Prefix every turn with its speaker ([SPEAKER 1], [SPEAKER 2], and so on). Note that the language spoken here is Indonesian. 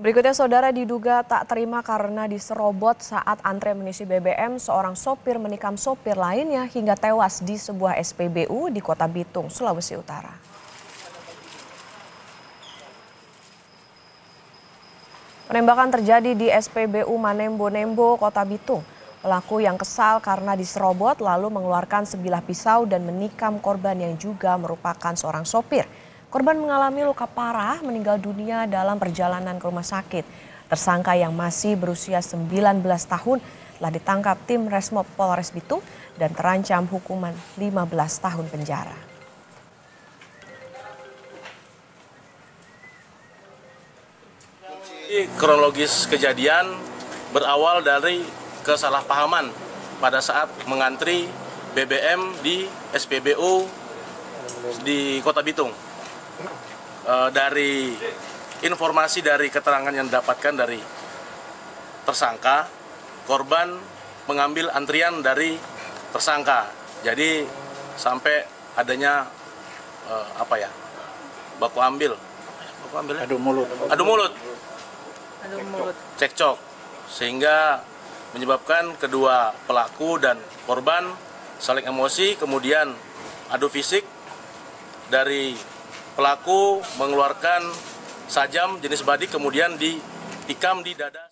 [SPEAKER 1] Berikutnya saudara diduga tak terima karena diserobot saat antre mengisi BBM, seorang sopir menikam sopir lainnya hingga tewas di sebuah SPBU di Kota Bitung, Sulawesi Utara. Penembakan terjadi di SPBU Manembo Nembo, Kota Bitung. Pelaku yang kesal karena diserobot lalu mengeluarkan sebilah pisau dan menikam korban yang juga merupakan seorang sopir. Korban mengalami luka parah meninggal dunia dalam perjalanan ke rumah sakit. Tersangka yang masih berusia 19 tahun telah ditangkap tim Resmob Polres Bitung dan terancam hukuman 15 tahun penjara.
[SPEAKER 2] kronologis kejadian berawal dari kesalahpahaman pada saat mengantri BBM di SPBU di Kota Bitung uh, dari informasi dari keterangan yang didapatkan dari tersangka, korban mengambil antrian dari tersangka. Jadi sampai adanya uh, apa ya? baku ambil. Baku ambil.
[SPEAKER 3] Adu mulut.
[SPEAKER 2] Adu mulut. Adu mulut. Cekcok. Sehingga menyebabkan kedua pelaku dan korban saling emosi, kemudian adu fisik dari Pelaku mengeluarkan sajam jenis badik kemudian ditikam di dada.